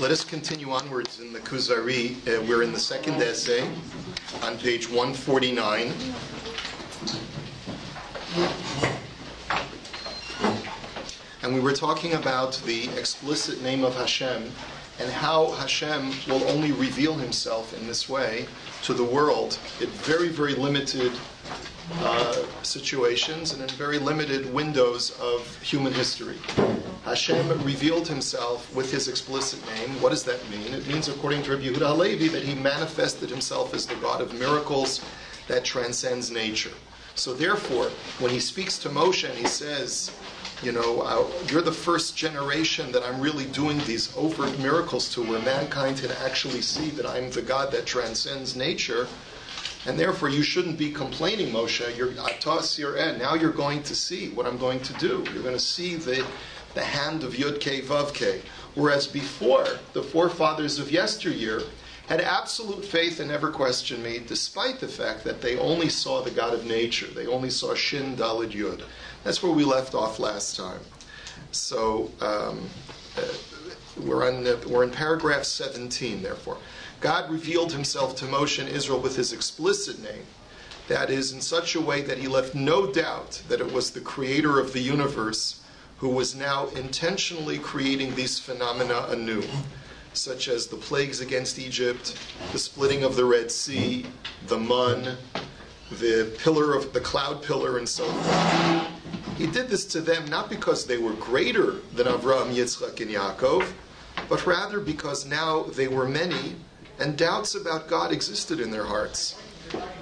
Let us continue onwards in the Kuzari. Uh, we're in the second essay on page 149. And we were talking about the explicit name of Hashem and how Hashem will only reveal himself in this way to the world in very, very limited uh, situations and in very limited windows of human history. Hashem revealed himself with his explicit name. What does that mean? It means, according to Rabbi Yehuda Halevi, that he manifested himself as the God of miracles that transcends nature. So, therefore, when he speaks to Moshe and he says, you know, uh, you're the first generation that I'm really doing these overt miracles to, where mankind can actually see that I'm the God that transcends nature. And therefore, you shouldn't be complaining, Moshe. You're Now you're going to see what I'm going to do. You're going to see the, the hand of Yud Ke Vav Ke. Whereas before, the forefathers of yesteryear had absolute faith and never questioned me, despite the fact that they only saw the God of nature. They only saw Shin Dalid Yud. That's where we left off last time. So um, uh, we're, on, we're in paragraph 17, therefore. God revealed himself to Moshe and Israel with his explicit name. That is, in such a way that he left no doubt that it was the creator of the universe who was now intentionally creating these phenomena anew, such as the plagues against Egypt, the splitting of the Red Sea, the mun, the pillar of the cloud pillar, and so forth. He did this to them not because they were greater than Avraham, Yitzchak, and Yaakov, but rather because now they were many and doubts about God existed in their hearts.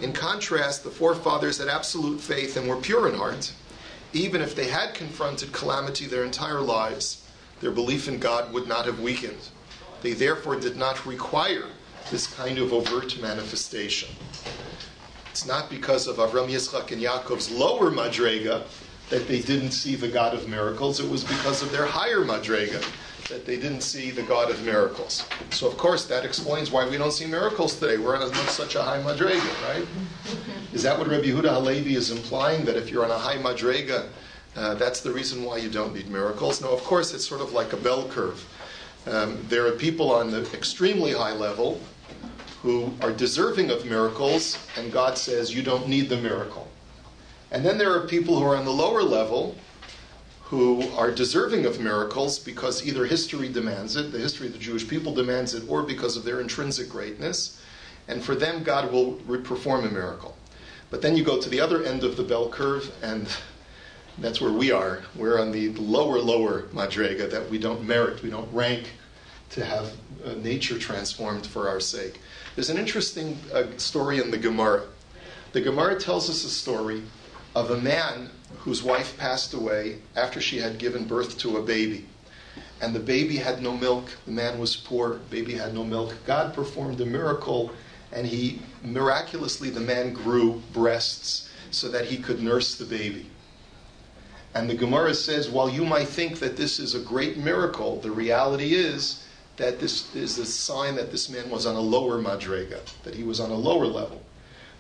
In contrast, the forefathers had absolute faith and were pure in heart. Even if they had confronted calamity their entire lives, their belief in God would not have weakened. They therefore did not require this kind of overt manifestation. It's not because of Avram, Yitzchak, and Yaakov's lower madrega that they didn't see the God of miracles. It was because of their higher madrega that they didn't see the God of miracles. So, of course, that explains why we don't see miracles today. We're on such a high madrega, right? Mm-hmm. Is that what Rabbi Yehuda Halevi is implying? That if you're on a high madrega, uh, that's the reason why you don't need miracles? No, of course, it's sort of like a bell curve. Um, there are people on the extremely high level who are deserving of miracles, and God says, You don't need the miracle. And then there are people who are on the lower level who are deserving of miracles because either history demands it, the history of the Jewish people demands it, or because of their intrinsic greatness. And for them, God will perform a miracle. But then you go to the other end of the bell curve, and that's where we are. We're on the lower, lower madrega that we don't merit, we don't rank to have uh, nature transformed for our sake. There's an interesting uh, story in the Gemara. The Gemara tells us a story of a man whose wife passed away after she had given birth to a baby. And the baby had no milk. The man was poor. Baby had no milk. God performed a miracle, and he miraculously the man grew breasts so that he could nurse the baby. And the Gemara says, while you might think that this is a great miracle, the reality is that this is a sign that this man was on a lower madrega, that he was on a lower level.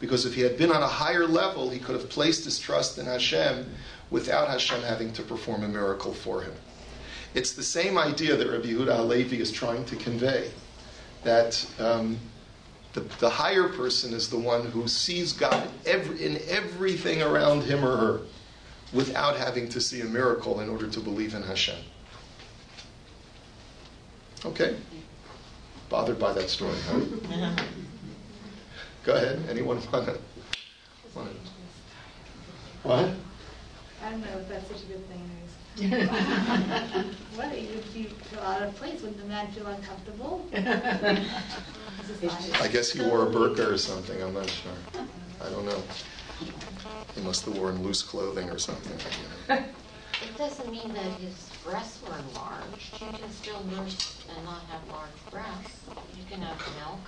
Because if he had been on a higher level, he could have placed his trust in Hashem without Hashem having to perform a miracle for him. It's the same idea that Rabbi Yehuda Halevi is trying to convey that um, the, the, higher person is the one who sees God every, in everything around him or her without having to see a miracle in order to believe in Hashem. Okay? Bothered by that story, huh? Go ahead. Anyone want to? Want to? What? I don't know if that's such a good thing. what? You would feel out of place. Wouldn't the man feel uncomfortable? I guess he wore a burqa or something. I'm not sure. I don't know. He must have worn loose clothing or something. It doesn't mean that his breasts were enlarged. You can still nurse and not have large breasts. You can have milk.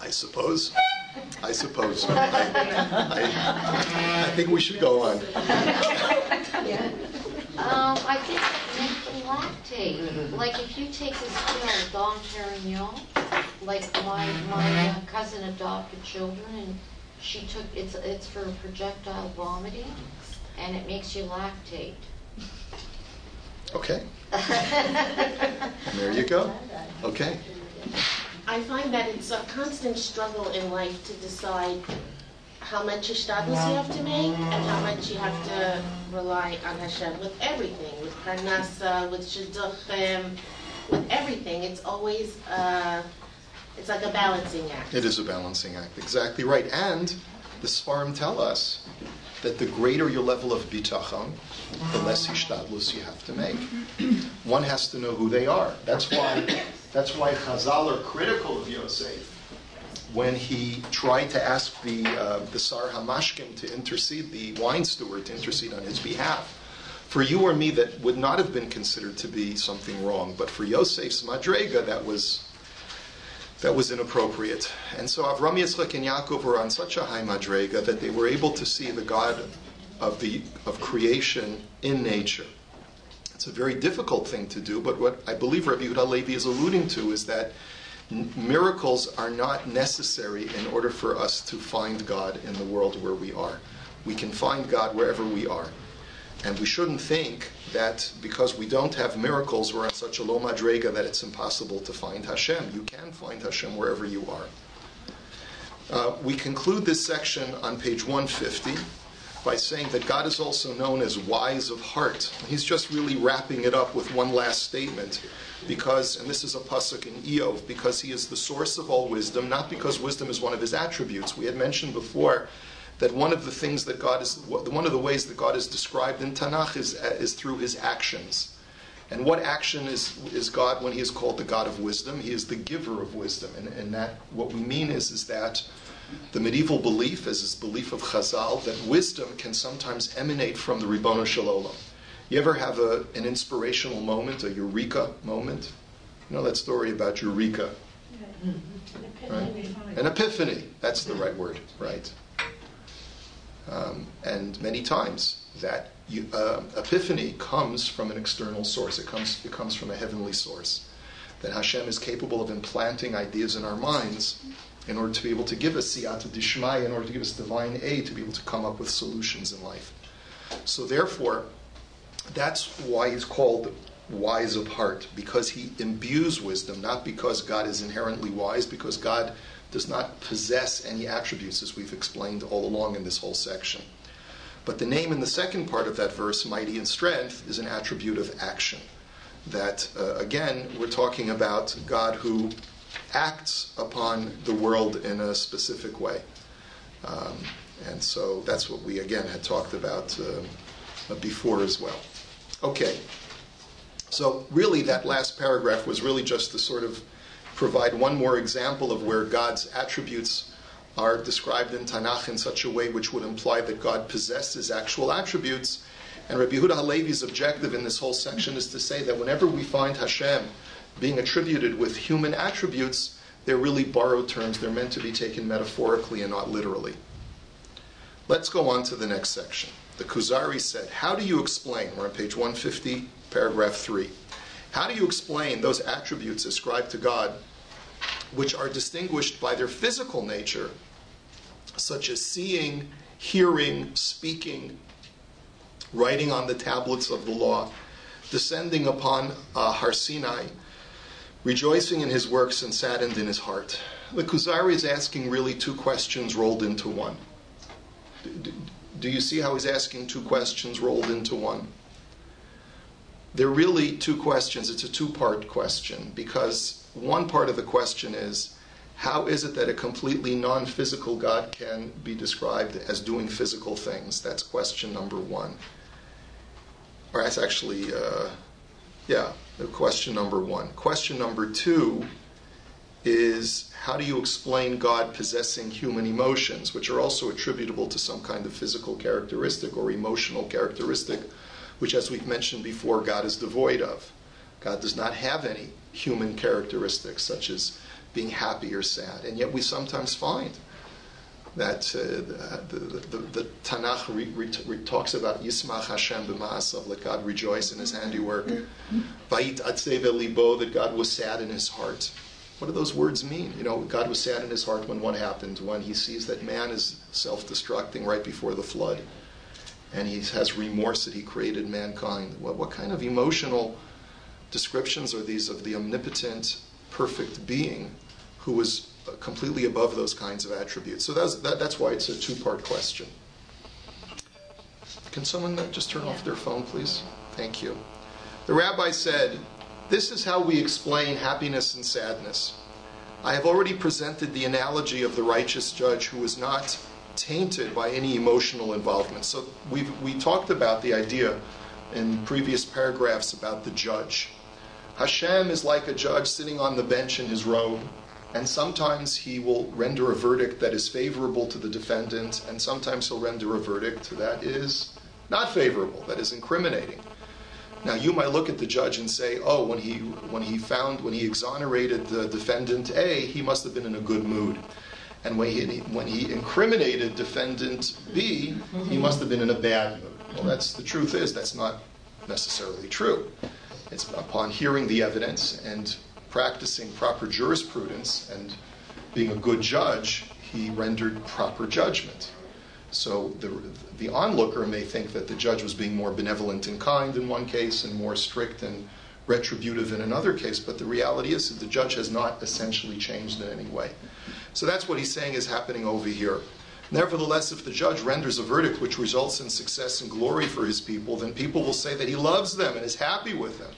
I suppose. I suppose. I, I, I think we should go on. yeah. Um, I think it can lactate. Like if you take this pill, Domperidone, like my my uh, cousin adopted children, and she took it's it's for projectile vomiting, and it makes you lactate. Okay. There you go. Okay. I find that it's a constant struggle in life to decide how much ishtadlus you have to make and how much you have to rely on Hashem with everything, with parnasa, with shidduchim, with everything. It's always, uh, it's like a balancing act. It is a balancing act, exactly right. And the Sfarim tell us that the greater your level of bitachon, the less ishtadlus you have to make. One has to know who they are. That's why, that's why Chazal are critical of Yosef when he tried to ask the, uh, the Sar Hamashkim to intercede, the wine steward to intercede on his behalf. For you or me, that would not have been considered to be something wrong, but for Yosef's Madrega, that was that was inappropriate. And so Avram Yitzchak and Yaakov were on such a high madrega that they were able to see the God of the of creation in nature. It's a very difficult thing to do, but what I believe Rabbi Yehuda Levi is alluding to is that miracles are not necessary in order for us to find God in the world where we are. We can find God wherever we are. And we shouldn't think that because we don't have miracles, we're on such a low madrega that it's impossible to find Hashem. You can find Hashem wherever you are. Uh, we conclude this section on page 150 by saying that God is also known as wise of heart. He's just really wrapping it up with one last statement because, and this is a pasuk in Iyov, because he is the source of all wisdom, not because wisdom is one of his attributes. We had mentioned before that one of the things that God is, one of the ways that God is described in Tanakh is, is through his actions. And what action is, is God when he is called the God of wisdom? He is the giver of wisdom. And, and that, what we mean is, is that the medieval belief, as is belief of Chazal, that wisdom can sometimes emanate from the Ribbono Shel Olam. You ever have a, an inspirational moment, a eureka moment? You know that story about Eureka? Right? An epiphany. That's the right word, right? Um, and many times that you, uh, epiphany comes from an external source. It comes, it comes from a heavenly source. That Hashem is capable of implanting ideas in our minds in order to be able to give us siyata dishmaya, in order to give us divine aid to be able to come up with solutions in life. So therefore, that's why he's called wise of heart, because he imbues wisdom, not because God is inherently wise, because God does not possess any attributes, as we've explained all along in this whole section. But the name in the second part of that verse, mighty in strength, is an attribute of action. That, uh, again, we're talking about God who acts upon the world in a specific way. Um, and so that's what we, again, had talked about uh, before as well. Okay. So, really, that last paragraph was really just to sort of provide one more example of where God's attributes are described in Tanakh in such a way which would imply that God possesses actual attributes. And Rabbi Yehuda Halevi's objective in this whole section is to say that whenever we find Hashem being attributed with human attributes, they're really borrowed terms. They're meant to be taken metaphorically and not literally. Let's go on to the next section. The Kuzari said, How do you explain? We're on page 150, paragraph 3. How do you explain those attributes ascribed to God which are distinguished by their physical nature, such as seeing, hearing, speaking, writing on the tablets of the law, descending upon uh, Har Sinai, rejoicing in his works and saddened in his heart? The Kuzari is asking really two questions rolled into one. Do, do you see how he's asking two questions rolled into one? They're really two questions. It's a two part question because one part of the question is how is it that a completely non physical God can be described as doing physical things? That's question number one. Or that's actually, uh, yeah, question number one. Question number two is how do you explain God possessing human emotions, which are also attributable to some kind of physical characteristic or emotional characteristic, which, as we've mentioned before, God is devoid of? God does not have any human characteristics such as being happy or sad. And yet we sometimes find that uh, the, the, the, the, Tanakh re, re, re, talks about Yismach Hashem b'ma'asav, let God rejoice in his handiwork. Vayit atzev libo, that God was sad in his heart. What do those words mean? You know, God was sad in his heart when what happened? When he sees that man is self-destructing right before the flood. And he has remorse that he created mankind. What, what kind of emotional descriptions are these of the omnipotent, perfect being who was Uh, completely above those kinds of attributes. So that's, that, that's why it's a two part question. Can someone uh, just turn off their phone, please? Thank you. The rabbi said, This is how we explain happiness and sadness. I have already presented the analogy of the righteous judge who is not tainted by any emotional involvement. So we've we talked about the idea in previous paragraphs about the judge. Hashem is like a judge sitting on the bench in his robe, and sometimes he will render a verdict that is favorable to the defendant, and sometimes he'll render a verdict that is not favorable, that is incriminating. Now you might look at the judge and say, "Oh, when he when he found when he exonerated the defendant A, he must have been in a good mood." And when he, when he incriminated defendant B, he must have been in a bad mood. Well, that's the truth is that's not necessarily true. It's upon hearing the evidence and practicing proper jurisprudence and being a good judge, he rendered proper judgment. So the, the onlooker may think that the judge was being more benevolent and kind in one case and more strict and retributive in another case, but the reality is that the judge has not essentially changed in any way. So that's what he's saying is happening over here. Nevertheless, if the judge renders a verdict which results in success and glory for his people, then people will say that he loves them and is happy with them.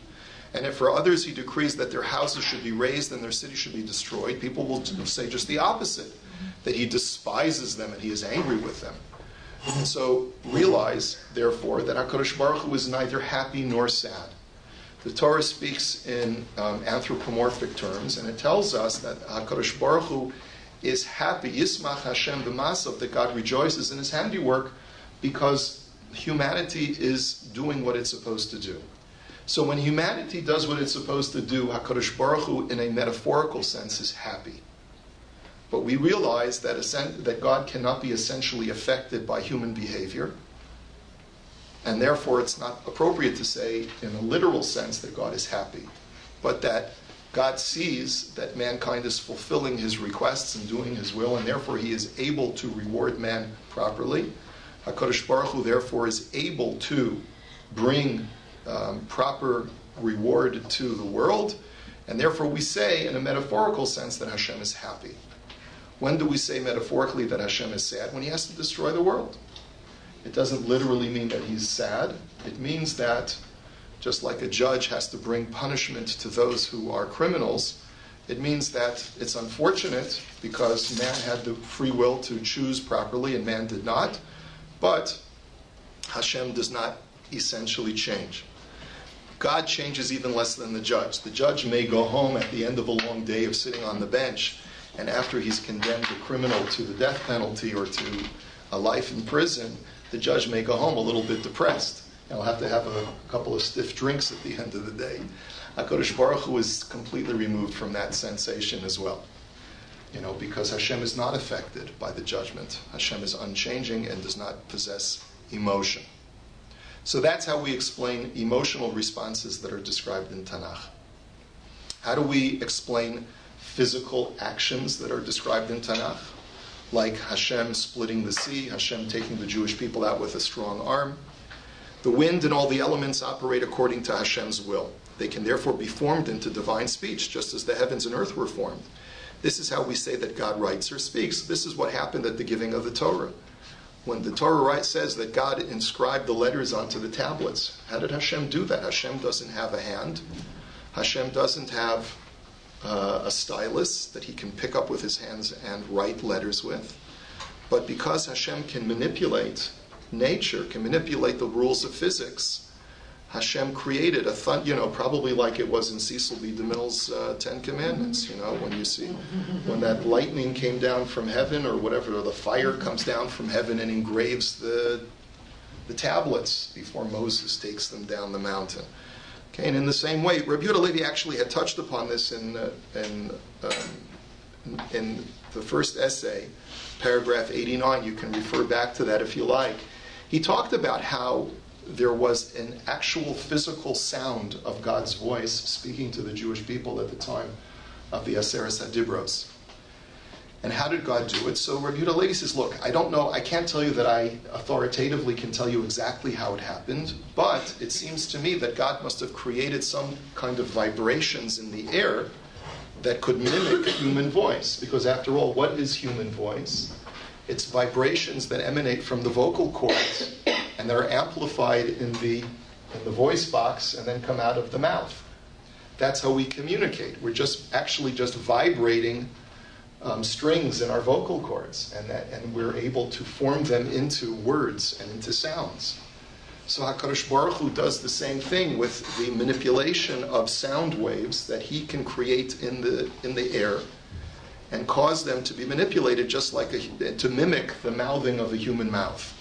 And if for others he decrees that their houses should be razed and their city should be destroyed, people will say just the opposite that he despises them and he is angry with them. And so realize, therefore, that HaKadosh Baruch Hu is neither happy nor sad. The Torah speaks in um, anthropomorphic terms, and it tells us that HaKadosh Baruch Hu is happy, Yismach Hashem b'masav, that God rejoices in his handiwork because humanity is doing what it's supposed to do. So when humanity does what it's supposed to do, HaKadosh Baruch Hu, in a metaphorical sense, is happy. But we realize that, that God cannot be essentially affected by human behavior. And therefore, it's not appropriate to say, in a literal sense, that God is happy. But that God sees that mankind is fulfilling his requests and doing his will, and therefore he is able to reward man properly. HaKadosh Baruch Hu, therefore, is able to bring um, proper reward to the world, and therefore we say, in a metaphorical sense, that Hashem is happy. When do we say metaphorically that Hashem is sad? When he has to destroy the world. It doesn't literally mean that he's sad. It means that just like a judge has to bring punishment to those who are criminals, it means that it's unfortunate because man had the free will to choose properly and man did not. But Hashem does not essentially change. God changes even less than the judge. The judge may go home at the end of a long day of sitting on the bench and after he's condemned a criminal to the death penalty or to a life in prison, the judge may go home a little bit depressed. And he'll have to have a couple of stiff drinks at the end of the day. HaKadosh Baruch Hu is completely removed from that sensation as well. You know, because Hashem is not affected by the judgment. Hashem is unchanging and does not possess emotion. So that's how we explain emotional responses that are described in Tanakh. How do we explain physical actions that are described in Tanakh, like Hashem splitting the sea, Hashem taking the Jewish people out with a strong arm. The wind and all the elements operate according to Hashem's will. They can therefore be formed into divine speech, just as the heavens and earth were formed. This is how we say that God writes or speaks. This is what happened at the giving of the Torah. When the Torah right says that God inscribed the letters onto the tablets, how did Hashem do that? Hashem doesn't have a hand. Hashem doesn't have uh, a stylus that he can pick up with his hands and write letters with. But because Hashem can manipulate nature, can manipulate the rules of physics, Hashem created a thun- you know, probably like it was in Cecil B. DeMille's uh, Ten Commandments, you know, when you see, when that lightning came down from heaven or whatever, or the fire comes down from heaven and engraves the, the tablets before Moses takes them down the mountain. Okay, and in the same way, Rabbi Yehuda Levi actually had touched upon this in, uh, in, um, in the first essay, paragraph 89. You can refer back to that if you like. He talked about how there was an actual physical sound of God's voice speaking to the Jewish people at the time of the Aseret HaDibros. And how did God do it? So Rabbi Yehuda says, look, I don't know, I can't tell you that I authoritatively can tell you exactly how it happened, but it seems to me that God must have created some kind of vibrations in the air that could mimic human voice. Because after all, what is human voice? It's vibrations that emanate from the vocal cords and they're amplified in the, in the voice box and then come out of the mouth. That's how we communicate. We're just actually just vibrating um, strings in our vocal cords, and, that, and we're able to form them into words and into sounds. So HaKadosh Baruch Hu does the same thing with the manipulation of sound waves that he can create in the, in the air and cause them to be manipulated just like a, to mimic the mouthing of a human mouth.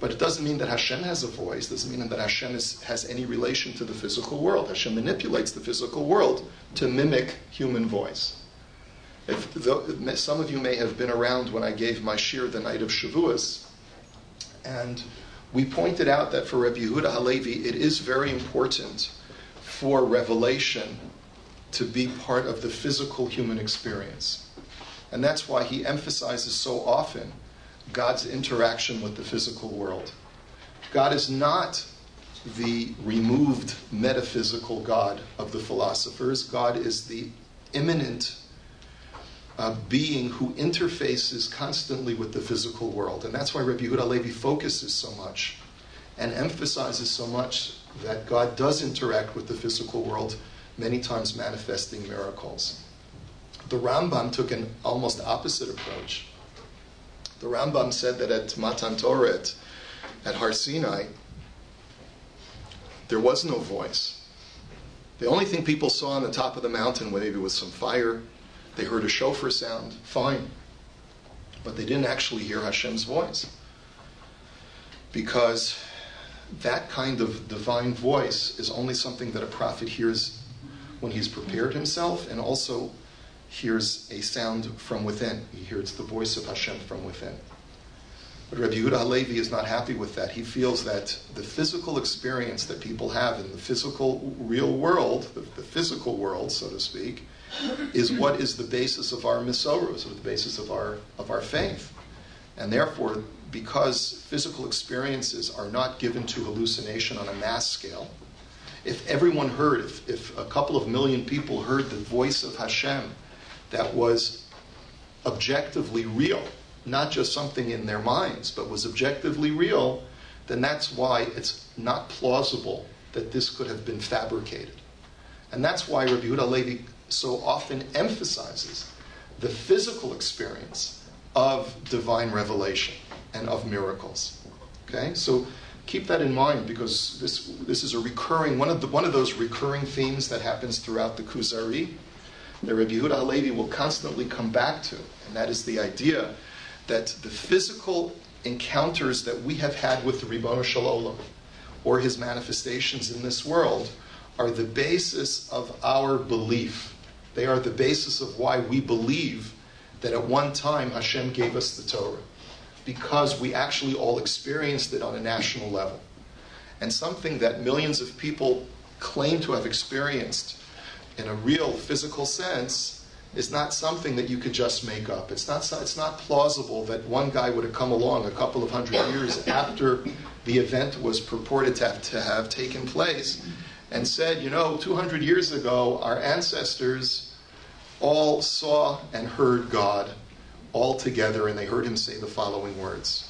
But it doesn't mean that Hashem has a voice. It doesn't mean that Hashem is, has any relation to the physical world. Hashem manipulates the physical world to mimic human voice. If, though, some of you may have been around when I gave my shiur the night of Shavuos, and we pointed out that for Rabbi Yehuda Halevi, it is very important for revelation to be part of the physical human experience. And that's why he emphasizes so often God's interaction with the physical world. God is not the removed metaphysical God of the philosophers. God is the immanent uh, being who interfaces constantly with the physical world. And that's why Rabbi Yehuda Levi focuses so much and emphasizes so much that God does interact with the physical world, many times manifesting miracles. The Rambam took an almost opposite approach. The Rambam said that at Matan Torah, at, Har Sinai, there was no voice. The only thing people saw on the top of the mountain, maybe was some fire, they heard a shofar sound, fine. But they didn't actually hear Hashem's voice. Because that kind of divine voice is only something that a prophet hears when he's prepared himself and also hears a sound from within. He hears the voice of Hashem from within. But Rabbi Yehuda Halevi is not happy with that. He feels that the physical experience that people have in the physical, real world, the, the physical world, so to speak, is what is the basis of our misoros, or the basis of our of our faith. And therefore, because physical experiences are not given to hallucination on a mass scale, if everyone heard, if, if a couple of million people heard the voice of Hashem that was objectively real, not just something in their minds, but was objectively real, then that's why it's not plausible that this could have been fabricated. And that's why Rabbi Yehuda Levi so often emphasizes the physical experience of divine revelation and of miracles. Okay, so keep that in mind because this this is a recurring one of the one of those recurring themes that happens throughout the Kuzari that Rabbi Yehuda Halevi will constantly come back to, and that is the idea that the physical encounters that we have had with the Ribono Shel Olam or his manifestations in this world are the basis of our belief they are the basis of why we believe that at one time Hashem gave us the Torah, because we actually all experienced it on a national level. And something that millions of people claim to have experienced in a real physical sense is not something that you could just make up. It's not, it's not plausible that one guy would have come along a couple of hundred years after the event was purported to have, to have taken place and said, you know, 200 years ago, our ancestors all saw and heard God all together, and they heard him say the following words.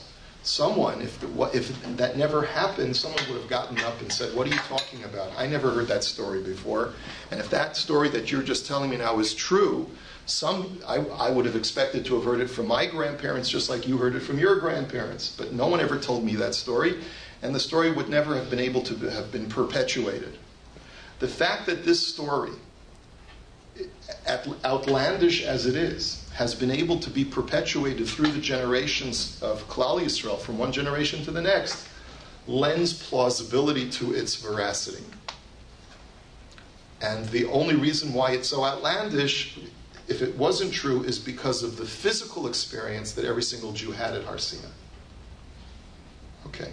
Someone, if, if that never happened, someone would have gotten up and said, What are you talking about? I never heard that story before. And if that story that you're just telling me now is true, some I, I would have expected to have heard it from my grandparents just like you heard it from your grandparents. But no one ever told me that story, and the story would never have been able to have been perpetuated. The fact that this story outlandish as it is, has been able to be perpetuated through the generations of Klal Yisrael from one generation to the next, lends plausibility to its veracity. And the only reason why it's so outlandish, if it wasn't true, is because of the physical experience that every single Jew had at Har Sinai. Okay,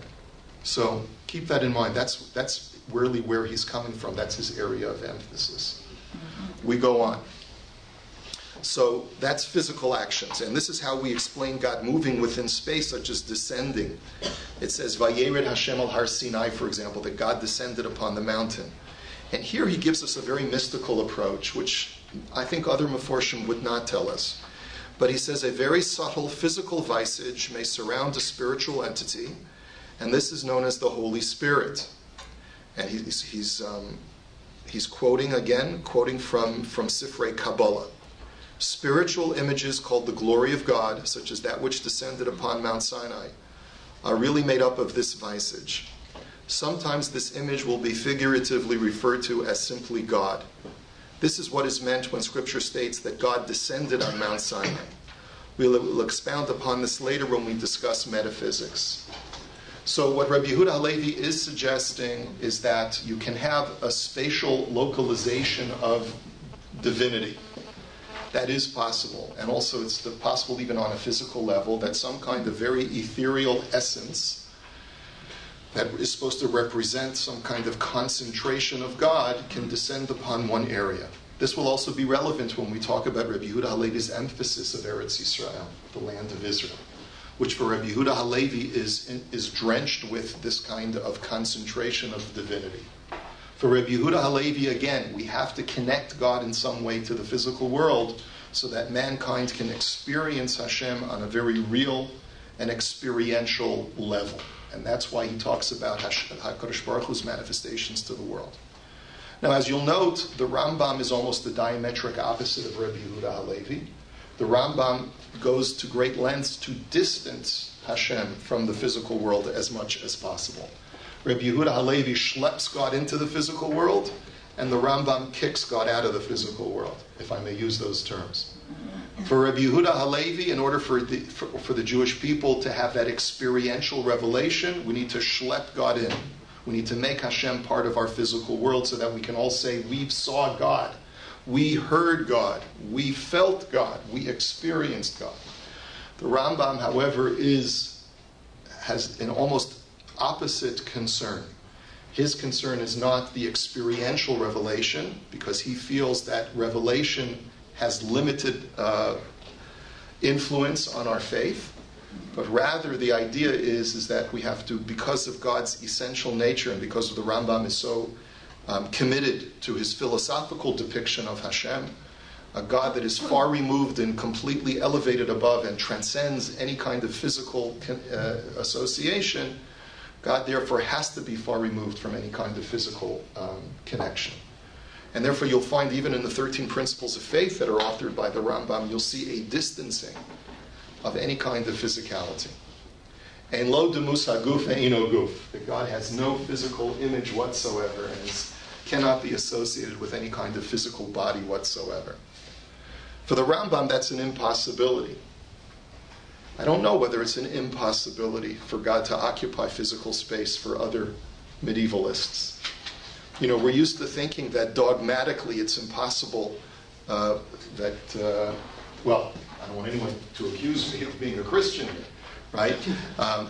so keep that in mind. That's that's really where he's coming from. That's his area of emphasis. We go on. So that's physical actions. And this is how we explain God moving within space, such as descending. It says, Vayered Hashem al Har Sinai, for example, that God descended upon the mountain. And here he gives us a very mystical approach, which I think other Meforshim would not tell us. But he says a very subtle physical visage may surround a spiritual entity, and this is known as the Holy Spirit. And he's, he's, um, he's quoting again, quoting from, from Sifrei Kabbalah. Spiritual images called the glory of God, such as that which descended upon Mount Sinai, are really made up of this visage. Sometimes this image will be figuratively referred to as simply God. This is what is meant when Scripture states that God descended on Mount Sinai. We'll, expound upon this later when we discuss metaphysics. So, what Rabbi Yehuda Halevi is suggesting is that you can have a spatial localization of divinity. That is possible. And also, it's possible even on a physical level that some kind of very ethereal essence that is supposed to represent some kind of concentration of God can descend upon one area. This will also be relevant when we talk about Rabbi Yehuda Halevi's emphasis of Eretz Yisrael, the land of Israel, which for Rabbi Yehuda Halevi is, is drenched with this kind of concentration of divinity. For Rabbi Yehuda Halevi, again, we have to connect God in some way to the physical world so that mankind can experience Hashem on a very real and experiential level. And that's why he talks about HaKadosh Baruch Hu's manifestations to the world. Now, as you'll note, the Rambam is almost the diametric opposite of Rabbi Yehuda Halevi. The Rambam goes to great lengths to distance Hashem from the physical world as much as possible. Rabbi Yehuda Halevi schleps God into the physical world, and the Rambam kicks God out of the physical world, if I may use those terms. For Rabbi Yehuda Halevi, in order for the, for, for the Jewish people to have that experiential revelation, we need to schlep God in. We need to make Hashem part of our physical world so that we can all say, we saw God, we heard God, we felt God, we experienced God. The Rambam, however, is has an almost opposite concern. His concern is not the experiential revelation, because he feels that revelation has limited uh, influence on our faith, but rather the idea is, is that we have to, because of God's essential nature and because of the Rambam is so um, committed to his philosophical depiction of Hashem, a God that is far removed and completely elevated above and transcends any kind of physical uh, association, God therefore has to be far removed from any kind of physical um, connection. And therefore, you'll find even in the 13 principles of faith that are authored by the Rambam, you'll see a distancing of any kind of physicality. And lo demus haguf eino guf, that God has no physical image whatsoever and is, cannot be associated with any kind of physical body whatsoever. For the Rambam, that's an impossibility. I don't know whether it's an impossibility for God to occupy physical space for other medievalists. You know, we're used to thinking that dogmatically it's impossible uh, that, uh, well, I don't want anyone to accuse me of being a Christian right? Um,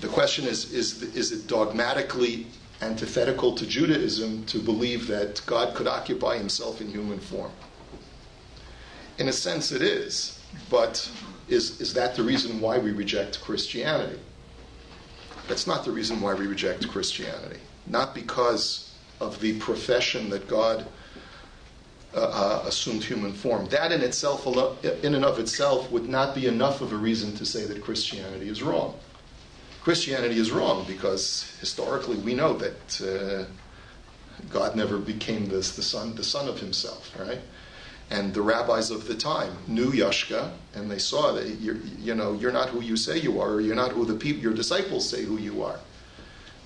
the question is, is, is it dogmatically antithetical to Judaism to believe that God could occupy himself in human form? In a sense, it is. But is, is that the reason why we reject Christianity? That's not the reason why we reject Christianity. Not because of the profession that God uh, uh, assumed human form. That in itself, in and of itself, would not be enough of a reason to say that Christianity is wrong. Christianity is wrong because historically we know that uh, God never became this, the son, the son of Himself, right? And the rabbis of the time knew Yashka, and they saw that you're, you know you're not who you say you are, or you're not who the people, your disciples say who you are.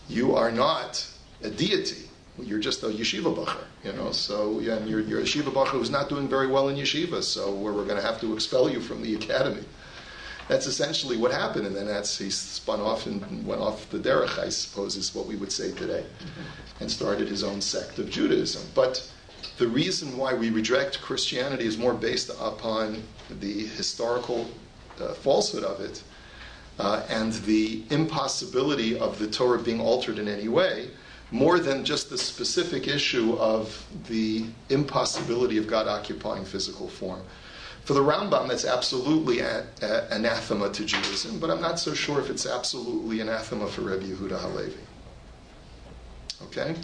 You are not a deity. You're just a yeshiva bacher, you know. So and you're, you're a yeshiva bacher who's not doing very well in yeshiva. So we're, we're going to have to expel you from the academy. That's essentially what happened, and then that's he spun off and went off the derech, I suppose, is what we would say today, and started his own sect of Judaism. But the reason why we reject Christianity is more based upon the historical uh, falsehood of it uh, and the impossibility of the Torah being altered in any way more than just the specific issue of the impossibility of God occupying physical form. For the Rambam, that's absolutely a, a, anathema to Judaism, but I'm not so sure if it's absolutely anathema for Rebbe Yehuda Halevi. Okay?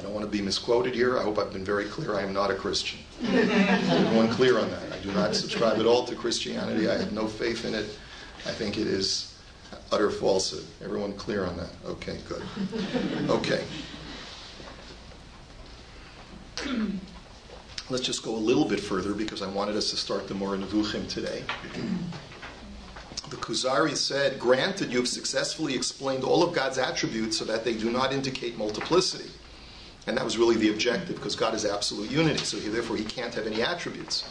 I don't want to be misquoted here. I hope I've been very clear. I am not a Christian. Everyone clear on that. I do not subscribe at all to Christianity. I have no faith in it. I think it is utter falsehood. Everyone clear on that? Okay, good. Okay. Let's just go a little bit further because I wanted us to start the Moreh Nevuchim today. The Kuzari said, Granted, you have successfully explained all of God's attributes so that they do not indicate multiplicity. And that was really the objective because God is absolute unity, so he, therefore he can't have any attributes.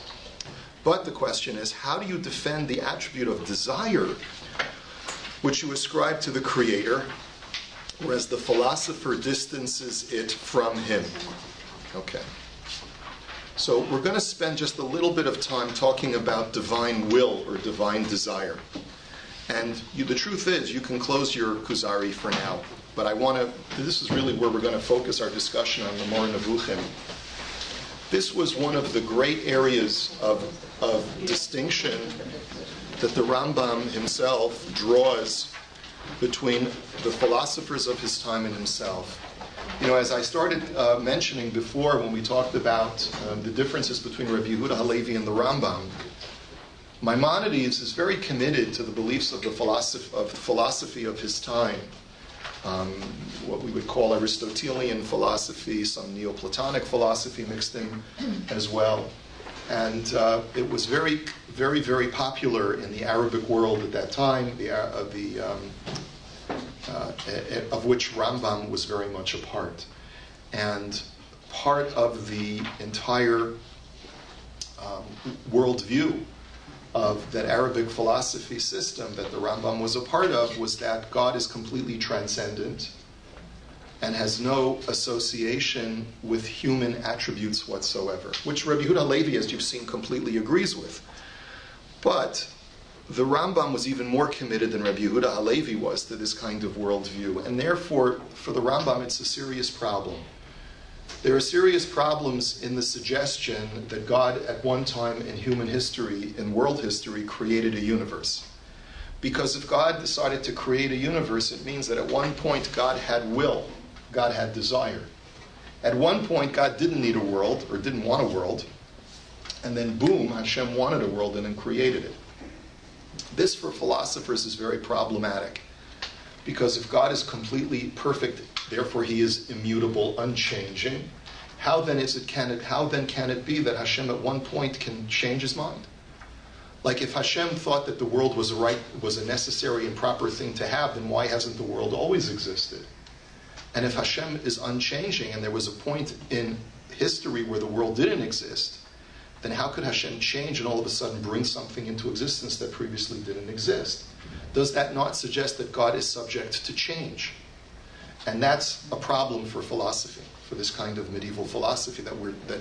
But the question is, how do you defend the attribute of desire, which you ascribe to the Creator, whereas the philosopher distances it from him? Okay. So we're going to spend just a little bit of time talking about divine will or divine desire. And you, the truth is, you can close your Kuzari for now. But I want to, this is really where we're going to focus our discussion on the Moreh Nevuchim. This was one of the great areas of, of distinction that the Rambam himself draws between the philosophers of his time and himself. You know, as I started uh, mentioning before when we talked about um, the differences between Rabbi Yehuda Halevi and the Rambam, Maimonides is very committed to the beliefs of the philosophy of, philosophy of his time. Um, what we would call Aristotelian philosophy, some Neoplatonic philosophy mixed in as well. And uh, it was very, very, very popular in the Arabic world at that time, the, uh, the um, uh, of which Rambam was very much a part. And part of the entire um, worldview of that Arabic philosophy system that the Rambam was a part of was that God is completely transcendent and has no association with human attributes whatsoever, which Rabbi Yehuda Levi, as you've seen, completely agrees with. But the Rambam was even more committed than Rabbi Yehuda Halevi was to this kind of worldview, and therefore, for the Rambam, it's a serious problem. There are serious problems in the suggestion that God, at one time in human history, in world history, created a universe. Because if God decided to create a universe, it means that at one point God had will, God had desire. At one point, God didn't need a world or didn't want a world, and then boom, Hashem wanted a world and then created it. This, for philosophers, is very problematic. Because if God is completely perfect, therefore he is immutable, unchanging, how then is it can it how then can it be that Hashem at one point can change his mind? Like if Hashem thought that the world was a right was a necessary and proper thing to have, then why hasn't the world always existed? And if Hashem is unchanging and there was a point in history where the world didn't exist, then how could Hashem change and all of a sudden bring something into existence that previously didn't exist? Does that not suggest that God is subject to change? And that's a problem for philosophy, for this kind of medieval philosophy that we're that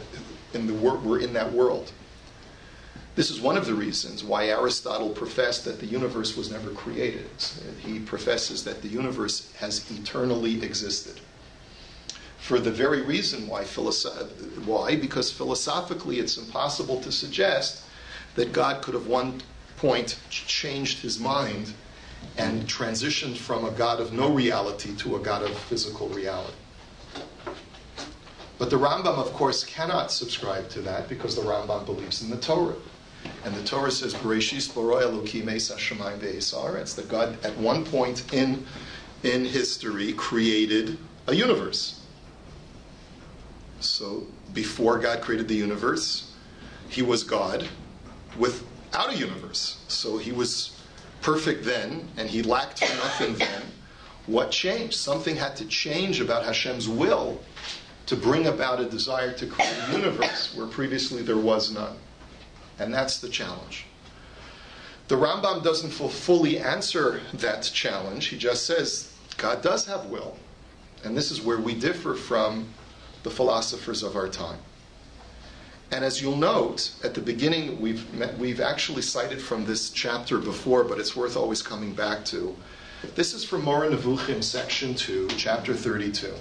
in the wor- we're in that world. This is one of the reasons why Aristotle professed that the universe was never created. He professes that the universe has eternally existed for the very reason why, philosoph- why because philosophically it's impossible to suggest that God could have one point changed his mind and transitioned from a God of no reality to a God of physical reality. But the Rambam, of course, cannot subscribe to that because the Rambam believes in the Torah. And the Torah says, Bereshis It's that God, at one point in, in history, created a universe. So before God created the universe, he was God without a universe. So he was perfect then, and he lacked nothing then. What changed? Something had to change about Hashem's will to bring about a desire to create a universe where previously there was none. And that's the challenge. The Rambam doesn't fully answer that challenge. He just says God does have will. And this is where we differ from the philosophers of our time. And as you'll note, at the beginning, we've, met, we've actually cited from this chapter before, but it's worth always coming back to. This is from Moreh Nevuchim, section 2, chapter 32.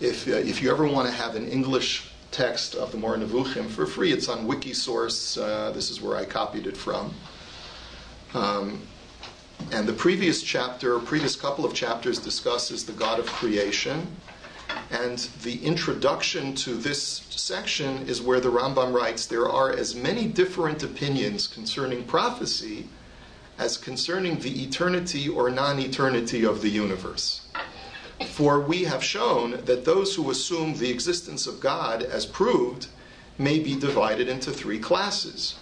If, uh, if you ever want to have an English text of the Moreh Nevuchim for free, it's on Wikisource. Uh, this is where I copied it from. Um, and the previous chapter, previous couple of chapters, discusses the God of creation. And the introduction to this section is where the Rambam writes there are as many different opinions concerning prophecy as concerning the eternity or non eternity of the universe. For we have shown that those who assume the existence of God as proved may be divided into three classes,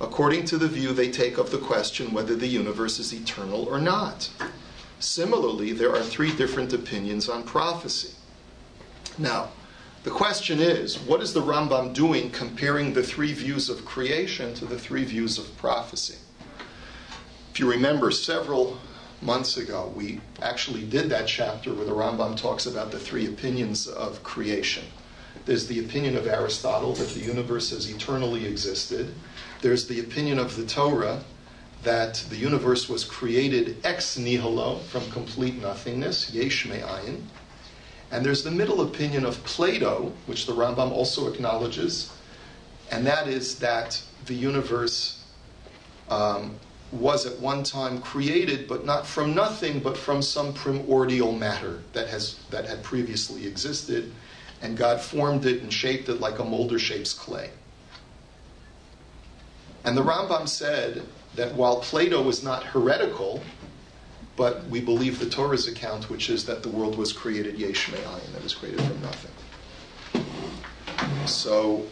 according to the view they take of the question whether the universe is eternal or not. Similarly, there are three different opinions on prophecy. Now, the question is what is the Rambam doing comparing the three views of creation to the three views of prophecy? If you remember, several months ago, we actually did that chapter where the Rambam talks about the three opinions of creation. There's the opinion of Aristotle that the universe has eternally existed. There's the opinion of the Torah that the universe was created ex nihilo, from complete nothingness, yesh me'ayin. And there's the middle opinion of Plato, which the Rambam also acknowledges, and that is that the universe um, was at one time created, but not from nothing, but from some primordial matter that, has, that had previously existed, and God formed it and shaped it like a molder shapes clay. And the Rambam said that while Plato was not heretical, but we believe the Torah's account, which is that the world was created yesh me'ayin, that was created from nothing. So,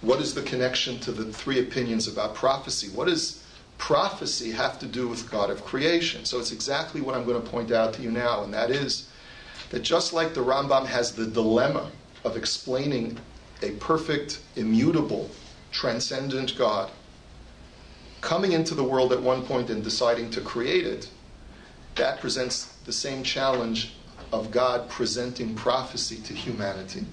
what is the connection to the three opinions about prophecy? What does prophecy have to do with God of creation? So, it's exactly what I'm going to point out to you now, and that is that just like the Rambam has the dilemma of explaining a perfect, immutable, transcendent God coming into the world at one point and deciding to create it, that presents the same challenge of God presenting prophecy to humanity.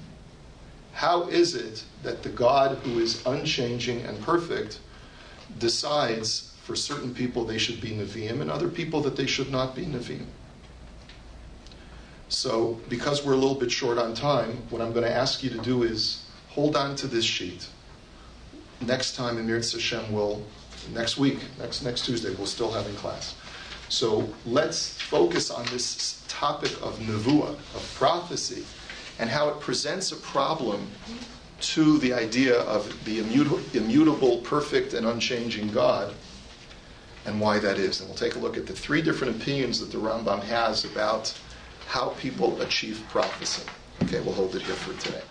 How is it that the God who is unchanging and perfect decides for certain people they should be Nevi'im and other people that they should not be Nevi'im? So, because we're a little bit short on time, what I'm going to ask you to do is hold on to this sheet. Next time, Emir Hashem will, next week, next, next Tuesday, we'll still have in class. So let's focus on this topic of nevuah, of prophecy, and how it presents a problem to the idea of the immutable, perfect, and unchanging God, and why that is. And we'll take a look at the three different opinions that the Rambam has about how people achieve prophecy. Okay, we'll hold it here for today.